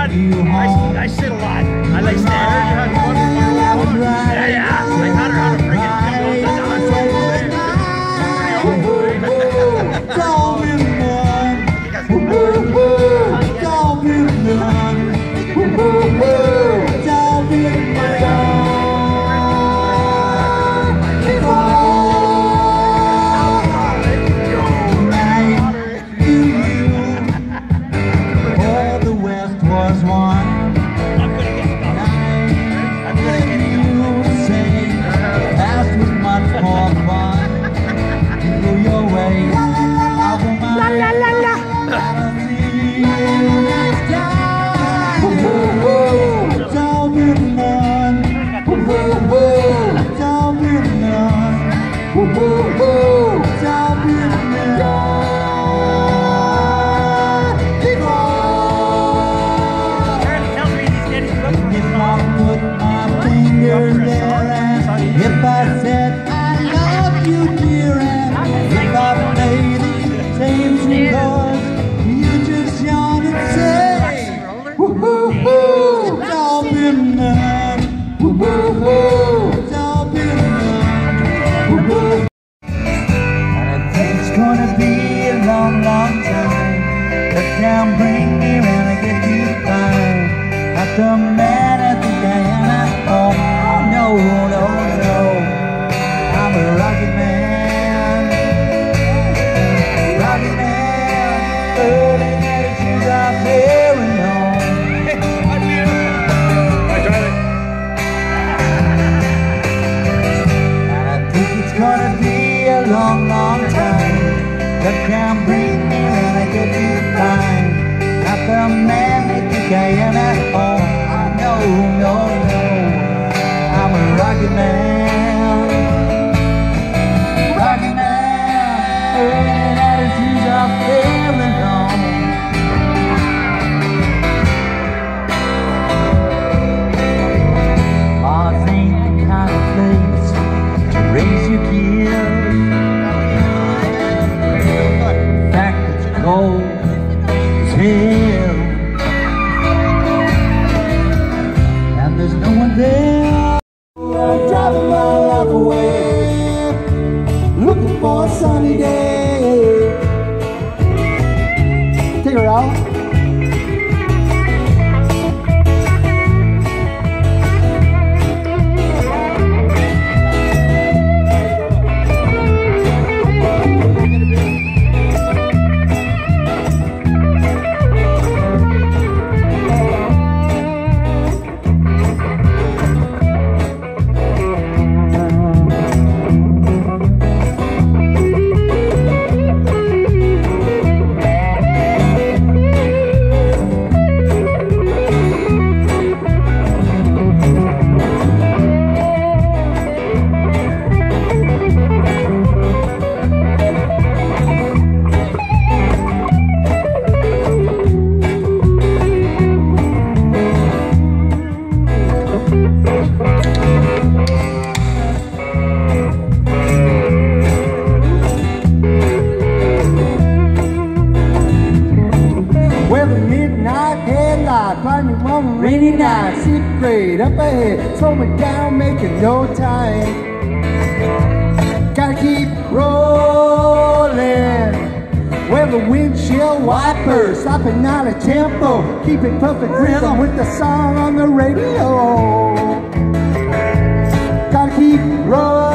I, I sit a lot. I like standing. Yeah, yeah. If I said I love you dear and if I these same you just yawn and say and it's gonna be a long, long time. Down, bring me around and get you the the gonna be a long, long time. But can't bring me when I get you fine. Not the man that you can at home. No, no, no. Sim. The midnight headlight, find me on a rainy night, sixth grade up ahead, slow me down, making no time. Gotta keep rolling. Well, the windshield wipers stopping out of tempo, keep it perfect rhythm with the song on the radio. Gotta keep rolling.